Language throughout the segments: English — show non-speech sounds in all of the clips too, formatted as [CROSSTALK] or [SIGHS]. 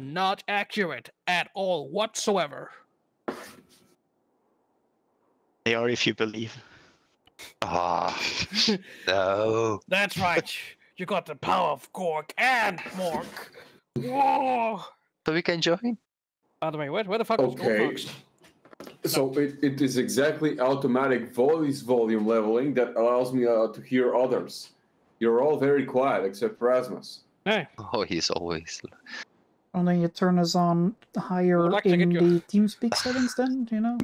not accurate at all whatsoever. They are if you believe. Ah, [LAUGHS] no. That's right. You got the power of Gork and Mork. Whoa! So we can join? By the way, where, where the fuck is Okay. Goldfox? So it, it is exactly automatic voice volume leveling that allows me uh, to hear others. You're all very quiet except for Rasmus. Hey, Oh, he's always. And then you turn us on higher like in get the [LAUGHS] your- TeamSpeak settings then, you know?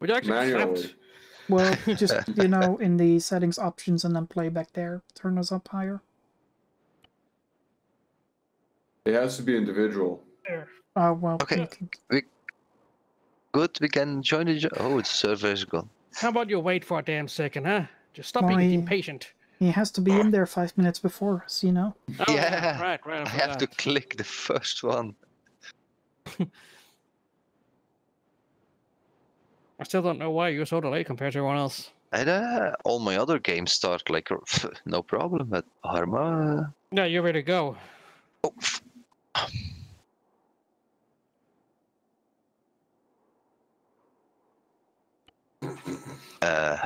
would you actually Manually. accept? [LAUGHS] Well, just, [LAUGHS] you know, in the settings options and then playback there, turn us up higher. It has to be individual. There. Oh, well, Okay. okay. Good, we can join the. Oh, the server is gone. How about you wait for a damn second, huh? Just stop Why- being impatient. He has to be in there five minutes before us, you know? Oh, Yeah, Right, right. I forgot. have to click the first one. [LAUGHS] I still don't know why you're so delayed compared to everyone else. And uh, all my other games start like [LAUGHS] no problem, but Arma. Yeah, you're ready to go. Oh, [SIGHS] uh,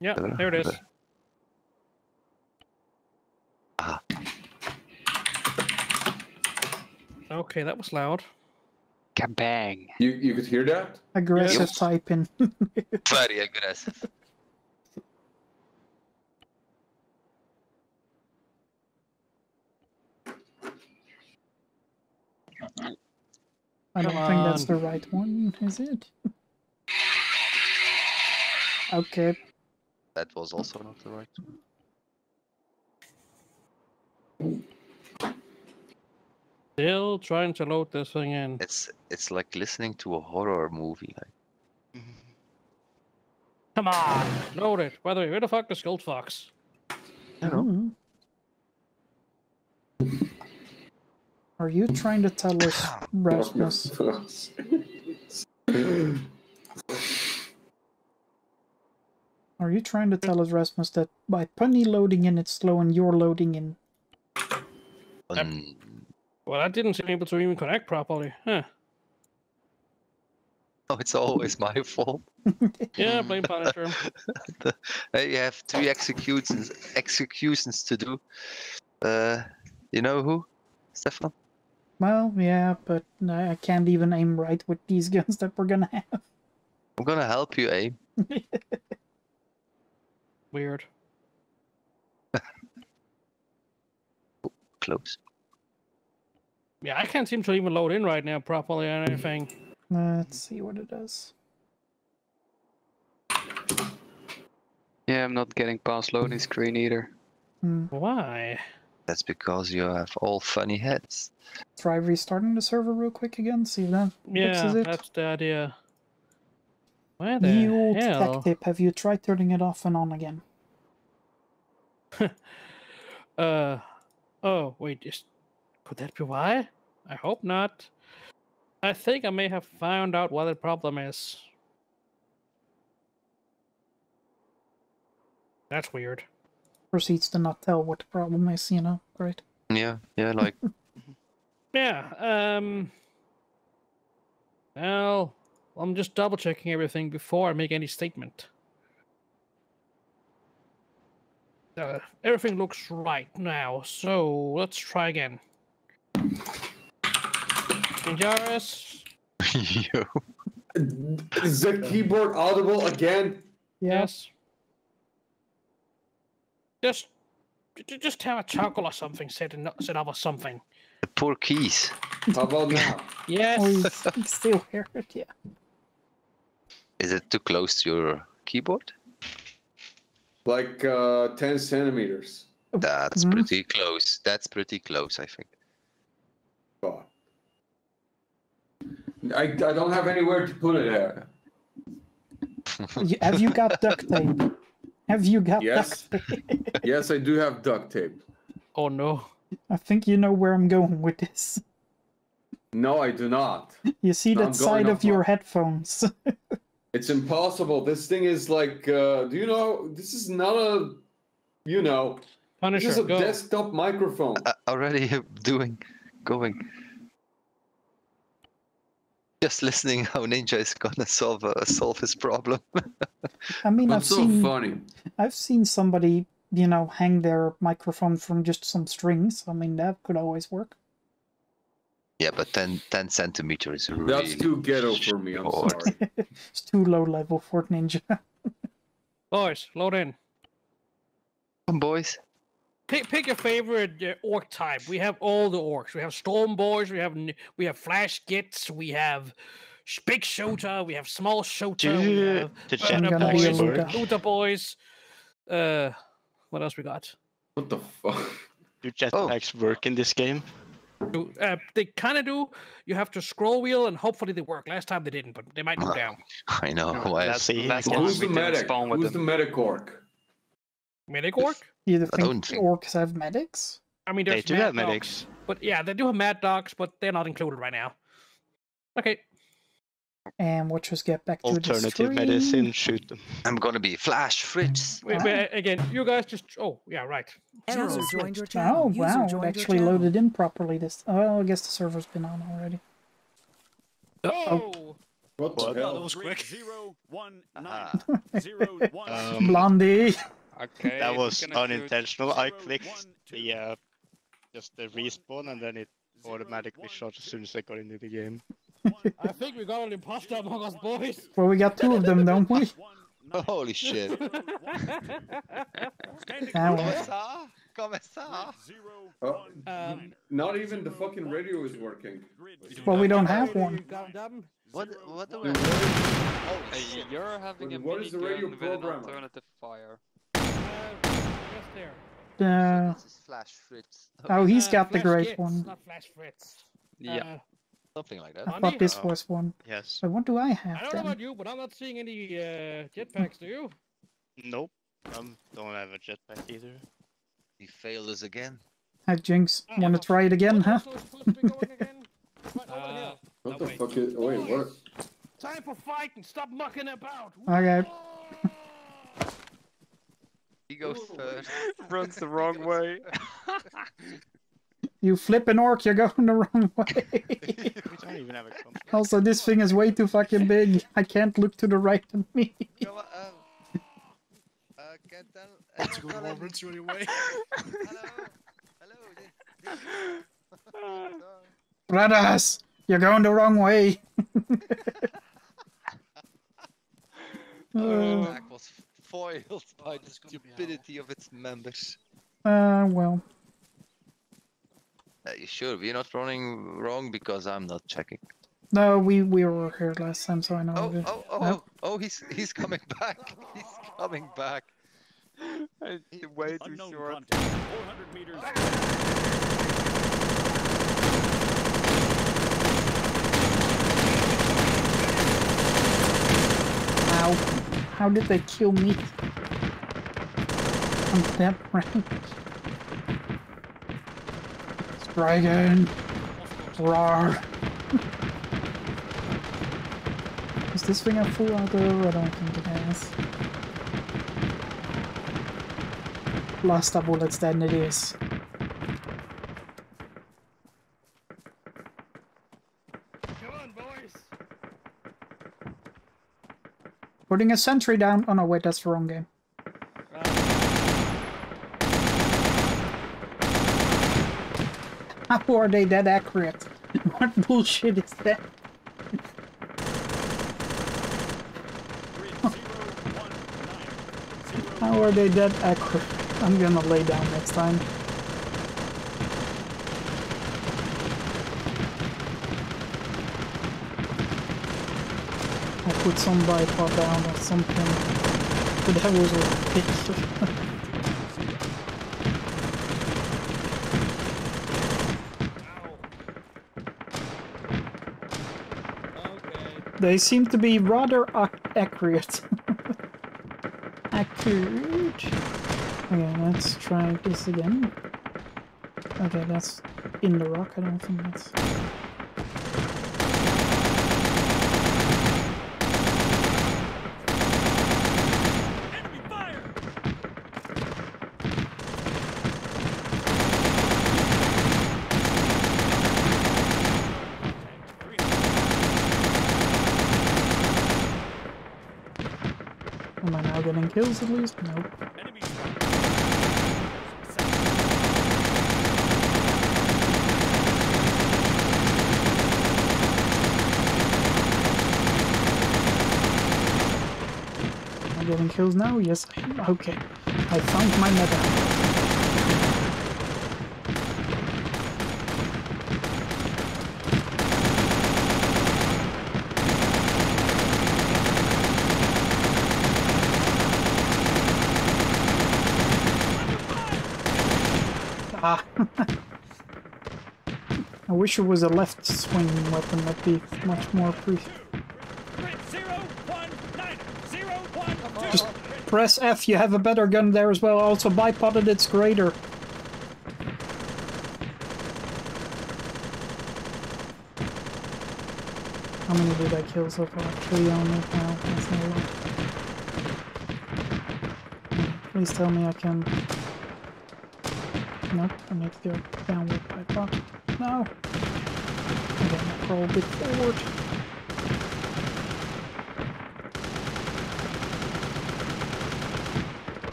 Yeah, there it is. okay. Ah. Okay, that was loud. Kabang. You you could hear that? Aggressive Yes. typing. [LAUGHS] very aggressive. I don't Come think that's the right one, is it? [LAUGHS] okay. That was also not the right one. Still trying to load this thing in. It's it's like listening to a horror movie. Like, [LAUGHS] Come on, load it. By the way, where the fuck is Gold Fox? Mhm. Are you trying to tell us, [COUGHS] Rasmus? [COUGHS] Are you trying to tell us, Rasmus, that by Punny loading in it's slow and you're loading in? um, Well, I didn't seem able to even connect properly. Huh. oh, it's always my [LAUGHS] fault. Yeah, blame Punisher. [LAUGHS] The- you have three executions executions to do. Uh, you know who, Stefan? Well, yeah, but I I can't even aim right with these [LAUGHS] guns that we're gonna have. I'm gonna help you aim. Weird. Close. Yeah, I can't seem to even load in right now properly or anything. Let's see what it does. Yeah, I'm not getting past loading screen either. Hmm. Why? That's because you have all funny heads. Try restarting the server real quick again, see if that Yeah, fixes it. Yeah, that's the idea. Where the You hell? tech tip, have you tried turning it off and on again? [LAUGHS] Uh, oh, wait, is, could that be why? I hope not. I think I may have found out what the problem is. That's weird. Proceeds to not tell what the problem is, you know? right? Yeah, yeah, like [LAUGHS] Yeah, um. Well, I'm just double checking everything before I make any statement. Uh, everything looks right now, so let's try again. Pinjaris, [LAUGHS] you. Is the keyboard audible again? yes. Just, j- j- just have a chuckle or something. Said it, set up or something. The poor keys. How about now? [LAUGHS] Yes. Oh, you can still hear it, yeah. Is it too close to your keyboard? Like uh, 10 centimeters. That's Mhm. pretty close. That's pretty close, I think. God. I, I don't have anywhere to put it there. Have you got duct tape? Have you got Yes. duct tape? [LAUGHS] Yes, I do have duct tape. Oh no. I think you know where I'm going with this. No, I do not. You see I'm that side of your headphones. [LAUGHS] It's impossible. This thing is like, uh, do you know? This is not a, you know, Punisher, this is a go. desktop microphone. Uh, already [LAUGHS] doing. going. Just listening how Ninja is gonna solve uh, solve his problem. I mean, That's I've so seen funny. I've seen somebody, you know, hang their microphone from just some strings. I mean, that could always work. yeah, but 10, 10 centimeter is really. That's too ghetto for me. I'm short. sorry. [LAUGHS] It's too low level for Ninja. [LAUGHS] Boys, load in. Come boys. Pick, pick your favorite uh, orc type. We have all the orcs. We have storm boys. We have we have flash gits. We have sh- big shooter. We have small shooter. We have the burner gonna be a boys. Luda. Luda boys. Uh, what else we got? What the fuck? Do jetpacks work in this game? Uh, they kind of do. You have to scroll wheel and hopefully they work. Last time they didn't, but they might go down. [LAUGHS] I know. No, why that's- is- see, Last I. Who's the medic? spawn with Who's the medic orc? Medic orc. You either I think, don't think- orcs have medics? I mean, They do mad have dogs, medics. but yeah, they do have mad dogs, but they're not included right now. Okay, And we'll just get back to the Alternative stream. medicine, shoot them. I'm gonna be Flash Fritz. wait, wait, again, you guys just. Oh, yeah, right. User Zero joined your channel. Oh wow, it joined actually loaded in properly. This. Oh, I guess the server's been on already. Oh, What the hell? That was quick. Zero, one, nine, Aha. [LAUGHS] zero, one, Um, Blondie. Okay. that was gonna unintentional. I clicked one, the uh, just the respawn and then it automatically shot as soon as I got into the game. I think we got an imposter among us, boys. Well, we got two of them, don't we? [LAUGHS] [LAUGHS] Holy shit. zero, one, Standing corner. well. ça? Comment ça? Zero, Oh, one, Um. Not even the fucking radio is working. Grid Well, we don't have one. What? What do we? nine. Holy Hey, shit. you're having a What- what is the radio minigun with an alternative fire. There. This is Flash Fritz. oh, he's Uh, got the great Gits, one. Not Flash Fritz. Yeah. Uh, Something like that. Money? thought this was one. Yes. But what do I have? I don't know about you, but I'm not seeing any uh, jetpacks. Do you? Nope. I don't have a jetpack either. He failed us again. Hi, Jinx. Ah, Want to well, try it again, huh? muscle is supposed to be going again? Right, [LAUGHS] Uh. What No, the wait. fuck is? Wait, what? Time for fighting. Stop mucking about. Okay. He goes first. [LAUGHS] Runs the [LAUGHS] wrong way. [LAUGHS] You flipping orc, you're going the wrong way. We don't even have a compass. also, this thing is way too fucking big. I can't look to the right of me. Come on, um, uh, get down. Uh, tell him- anyway. Hello. Hello. This, this. Brothers, you're going the wrong way. uh, Attack was foiled by the stupidity of its members. uh, well, Uh, you sure we're not running wrong because I'm not checking. no, we we were here last time, so I know. Oh, oh, oh, No. oh, oh, he's he's coming back. He's coming back. Way too Unknown short. contact. 400 meters. Ow. How did they kill me? I'm that range. Dragon. Roar. Is this thing a full auto? I don't think it is. has. Blaster bullets, then it is. Come on, boys. Putting a sentry down. Oh no, wait, that's the wrong game. How are they that accurate? [LAUGHS] What bullshit is that? [LAUGHS] How are they that accurate? I'm gonna lay down next time. Put some bipod down or something. But that was ridiculous. Okay. They seem to be rather ac- accurate. [LAUGHS] accurate. Okay, let's try this again. Okay, that's in the rock. I don't think that's. Am I now getting kills at least? Nope. Am I getting kills now? Yes. Okay. I found my meta. Ah. I wish it was a left swing weapon. That'd be much more two. Just press F. You have a better gun there as well. Also, bipoded. It's greater. How many did I kill so far? Three only. Wow, that's not a lot. Please tell me I can. Nope, I need to go downward pipe up. No! Again, crawl a bit forward.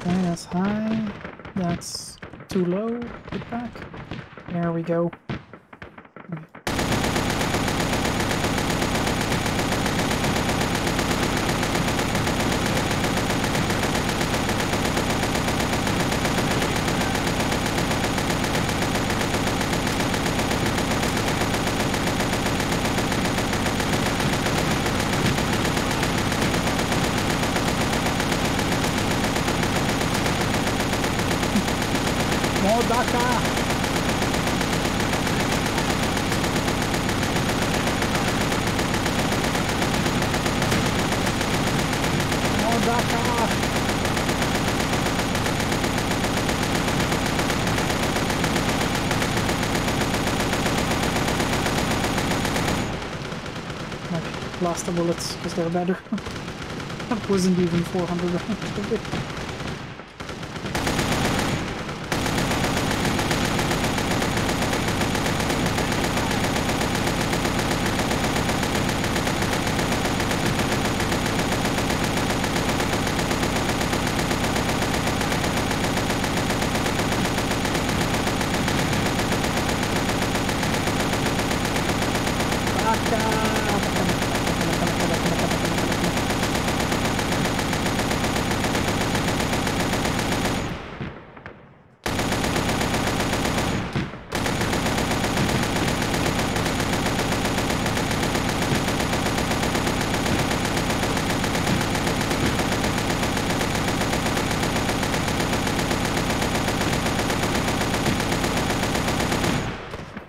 Okay, that's high. That's too low. Get back. There we go. More Dakka! More Dakka! The bullets because they're better. that wasn't even 400 rounds.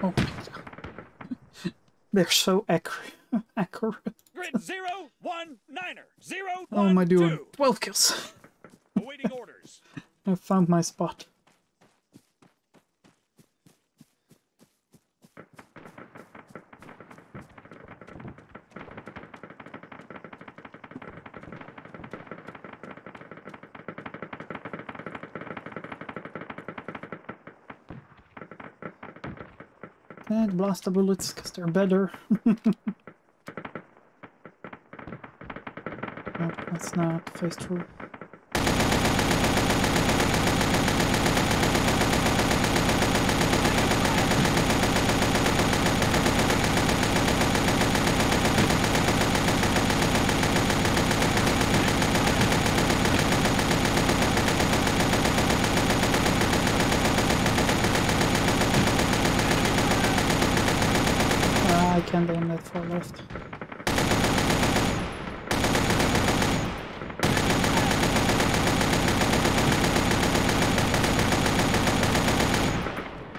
Oh my god. They're so accurate. [LAUGHS] accurate. Grid zero one niner zero How am I doing? two. 12 kills. Awaiting orders. [LAUGHS] I found my spot. And blast the bullets because they're better. [LAUGHS] no, that's not face true. Ah, I can't aim that far left.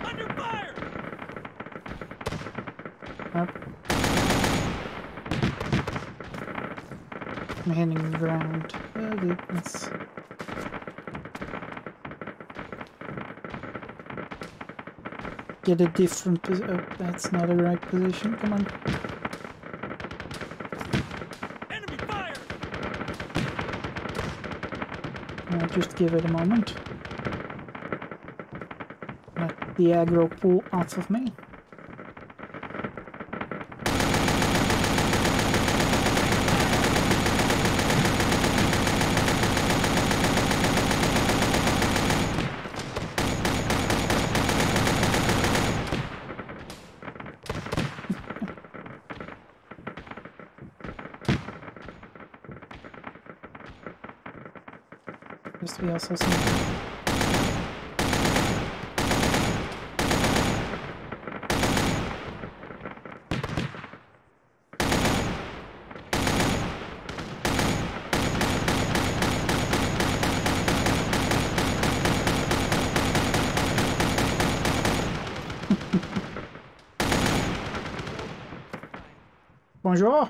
Under fire. Up. I'm hitting the ground. Okay, let's... Get a different position. Oh, that's not a right position. Come on. Enemy fire. Uh, just give it a moment. Let the aggro pull off of me. See also something. Bonjour.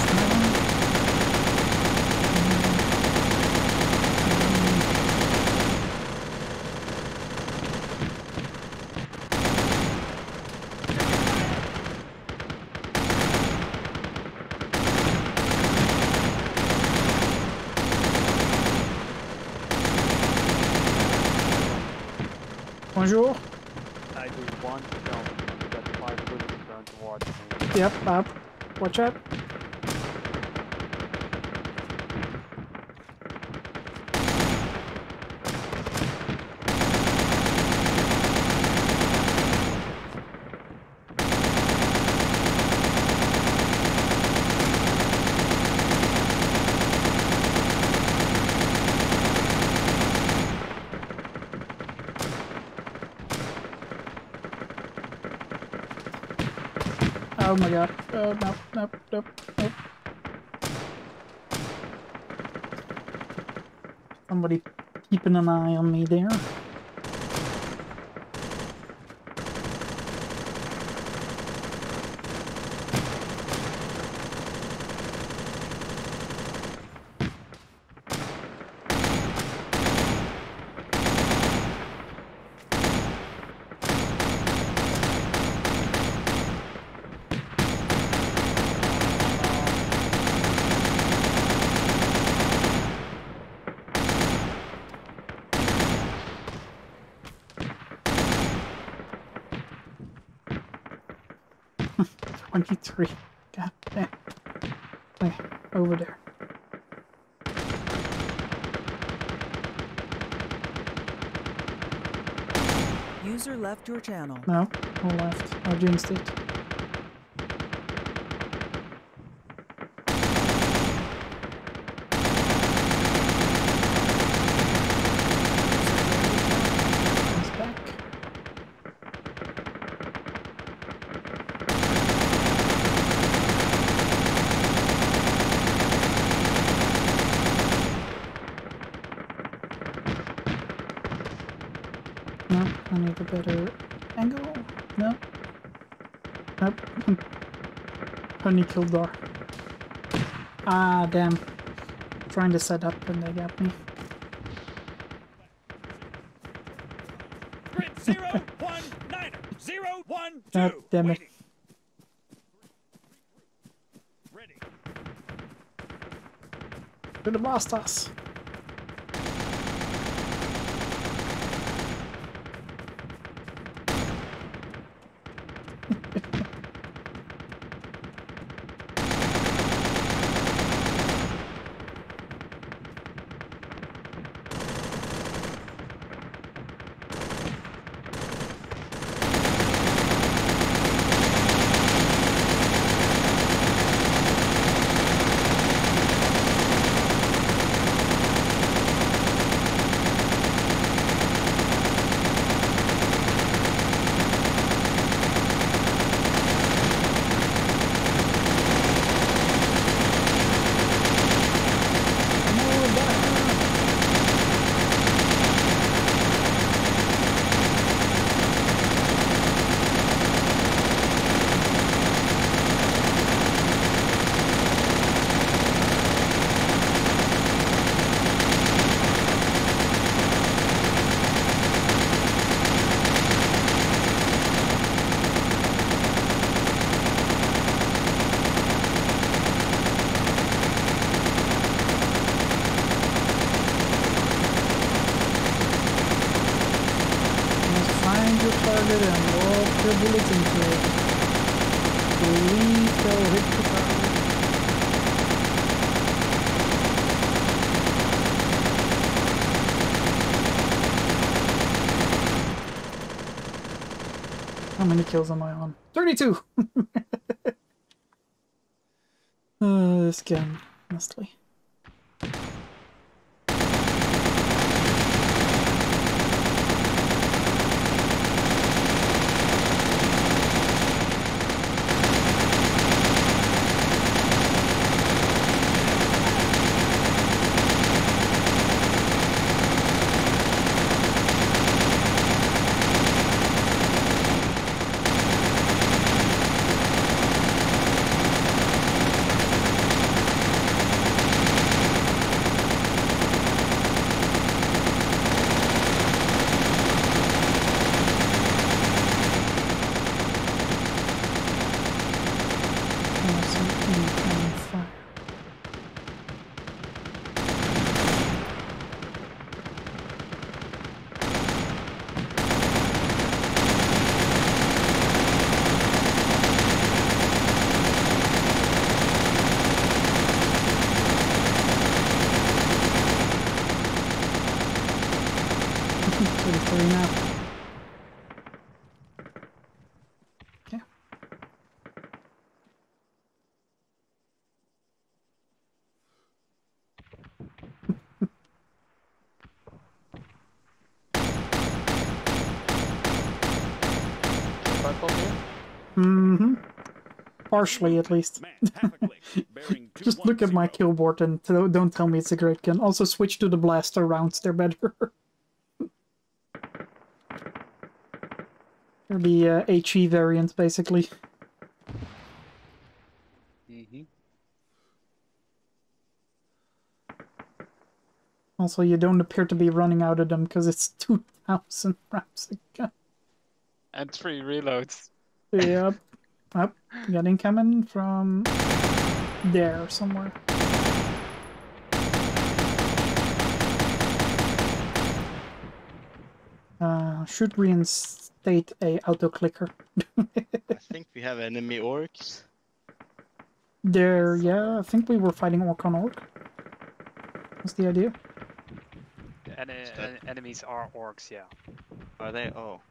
Bonjour. I do one jump, you get five bullets turned towards me. Yep, up. Watch out. Oh my god. Uh, oh, no, no, no, no. Somebody keeping an eye on me there. Twenty-three. God damn. Okay, over there. User left your channel. No, no left. I jinxed it. He's back. No, I need a better angle. No. Nope. [LAUGHS] Honey killed door. Ah, damn. Trying to set up and they got me. Grid zero one niner zero one two. God damn it. Waiting. Ready. To the masters. You must find your target and How many kills am I on? 32! [LAUGHS] uh, this gun, honestly. Oh, some incoming fire. Thirty-three now. Okay. Mm-hmm. Partially, at least. Man, half a click, bearing Just look at my 210. kill board and don't tell me it's a great gun. Also, switch to the blaster rounds; they're better. [LAUGHS] They're the uh, HE variant, basically. hmm Also, you don't appear to be running out of them because it's 2,000 [LAUGHS] rounds a gun. And three reloads. Yep. Up. Got incoming from there somewhere. Uh, should reinstate a auto clicker. I think we have enemy orcs. There, yeah, I think we were fighting orc on orc. What's the idea? The ene- that- en- enemies are orcs, yeah. Are they? Oh.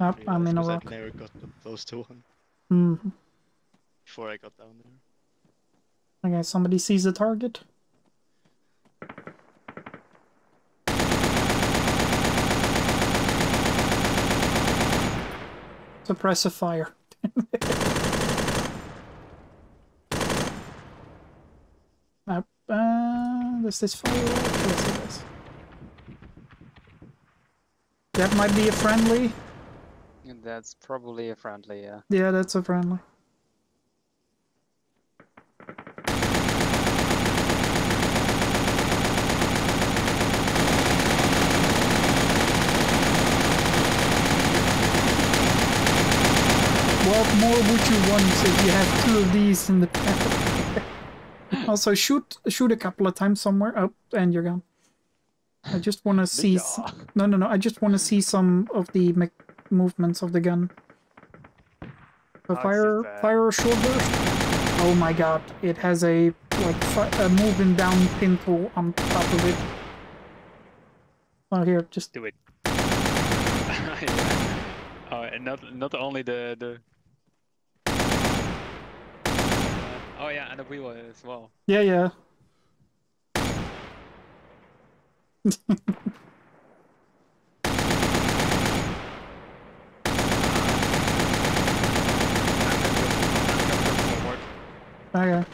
Up, I'm in a rock. I've never got close to one Hmm. before I got down there. Okay, somebody sees the target. Suppressive fire. [LAUGHS] Up, uh, does this fire? Yes, it does. That might be a friendly. And that's probably a friendly, yeah. Yeah, that's a friendly. What more would you want if you have two of these in the pack? [LAUGHS] also, shoot shoot a couple of times somewhere. Oh, and you're gone. I just want to [LAUGHS] see. s- No, no, no. I just want to see some of the me- movements of the gun. So Oh, fire, fire a short burst. Oh my god! It has a like a moving down pin tool on top of it. Oh, here, just Do it. [LAUGHS] oh, and not not only the the. Uh, oh yeah, and the wheel as well. yeah, yeah. [LAUGHS] Okay,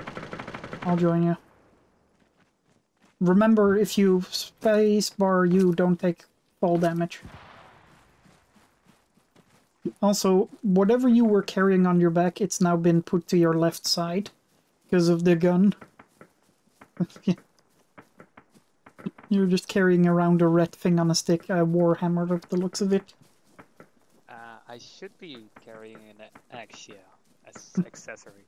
I'll join you. Remember, if you space bar, you don't take fall damage. Also, whatever you were carrying on your back, it's now been put to your left side because of the gun. [LAUGHS] You're just carrying around a red thing on a stick, a warhammer of the looks of it. Uh, I should be carrying an axe, yeah, as [LAUGHS] accessory.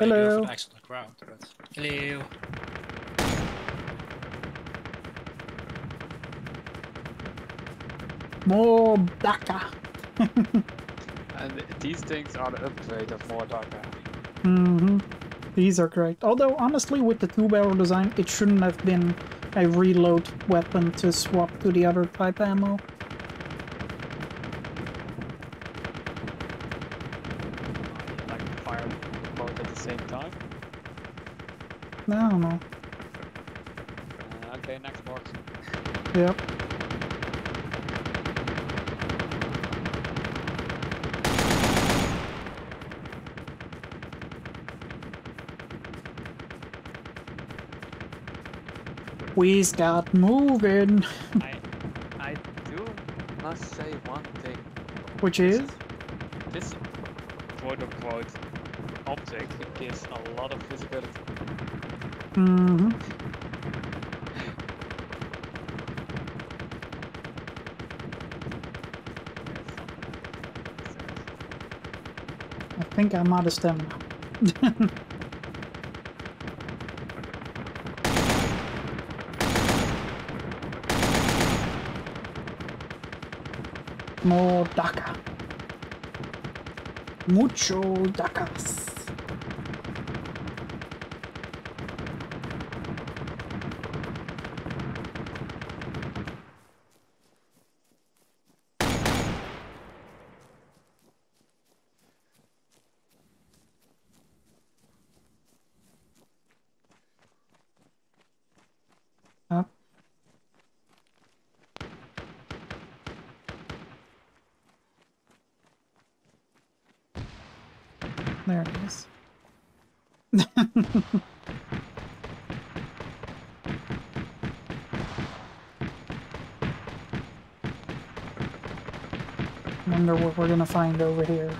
Well, you have Hello. an axe on ground, but... Hello. More Dakka. [LAUGHS] And these things are the upgrade of More Dakka. hmm These are great. Although, honestly, with the two-barrel design, it shouldn't have been a reload weapon to swap to the other type ammo. same time? I don't know. Uh, okay, next box. Yep. We got moving, I I do must say one thing. which is This quote unquote object gives a lot of visibility. hmm I think I'm out of stamina. More Dakka. Mucho Dakkas. Up. There it is. Wonder what we're gonna find over here.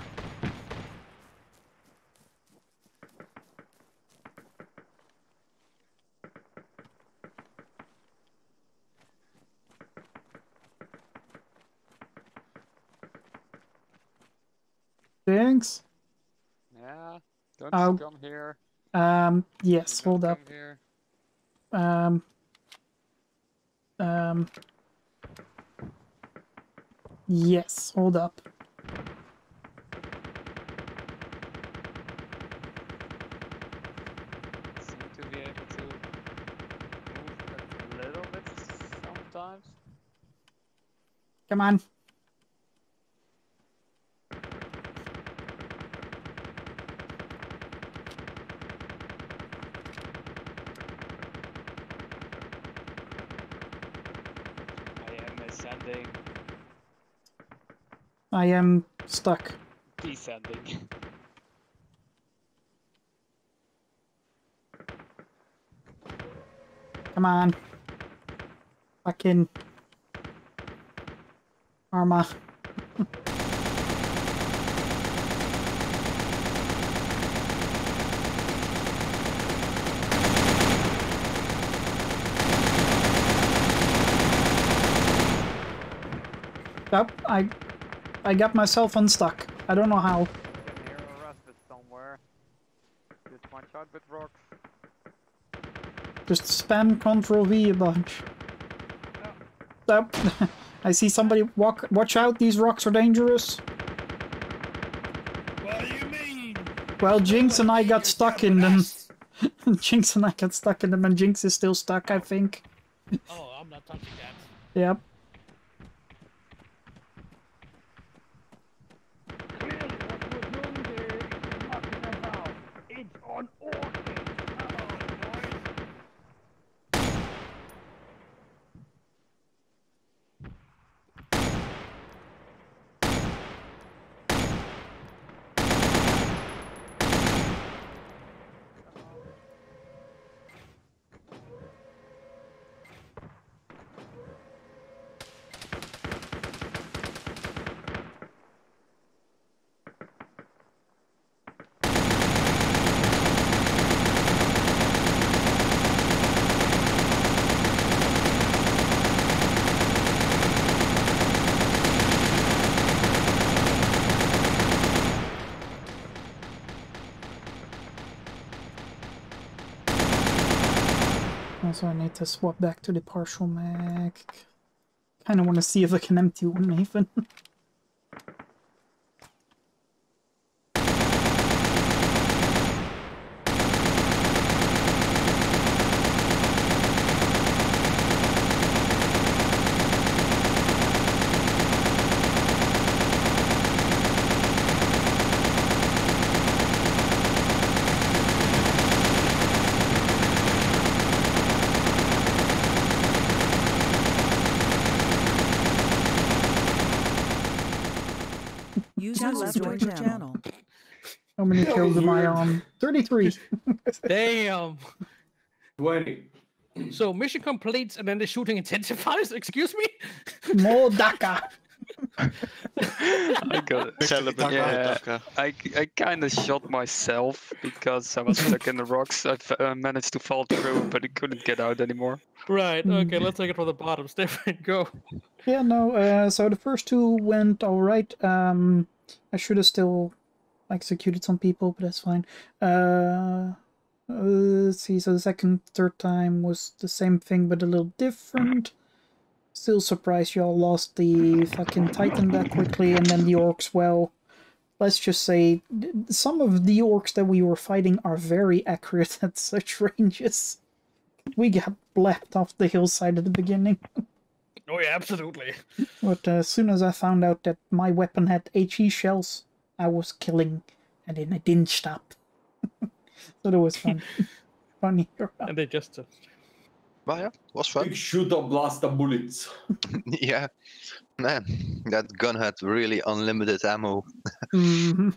Thanks. Don't Oh. come here. Um, yes, don't hold up. here. Um, um, yes, hold up. Seem to be able to move a little bit sometimes. Come on. I am ascending, I am stuck. descending. Come on. Fucking. Arma. Yep, I I got myself unstuck. I don't know how. Been here arrested somewhere. Just one shot with rocks. Just spam Control V a bunch. Yep. [LAUGHS] I see somebody walk. Watch out! These rocks are dangerous. What do you mean? Well, Jinx and I got stuck in them. [LAUGHS] Jinx and I got stuck in them, and Jinx is still stuck, I think. Oh, I'm not touching that. Yep. Also, I need to swap back to the partial mag. Kind of want to see if I can empty one even. [LAUGHS] How many That kills was am I on? 33. [LAUGHS] Damn. 20. So mission completes and then the shooting intensifies. [LAUGHS] Excuse me. More Dakka. I got [LAUGHS] Celebrate Yeah. Dakka. I, I kind of shot myself because I was stuck in the rocks. I uh, managed to fall through, but I couldn't get out anymore. Right. Okay. Let's take it from the bottom. Stephan, go. Yeah, no, uh, so the first two went alright. Um, I should have still executed some people, but that's fine. Uh, uh, let's see, so the second, third time was the same thing, but a little different. Still surprised y'all lost the fucking Titan that quickly, and then the orcs, well, let's just say some of the orcs that we were fighting are very accurate [LAUGHS] at such ranges. We got blapped off the hillside at the beginning. Oh yeah, absolutely. But uh, as soon as I found out that my weapon had HE shells, I was killing, and then I didn't stop. [LAUGHS] so that was fun. [LAUGHS] Funny. And they just. Uh, Well, yeah, was fun. Big shooter the bullets. [LAUGHS] yeah, man, that gun had really unlimited ammo. Mhm.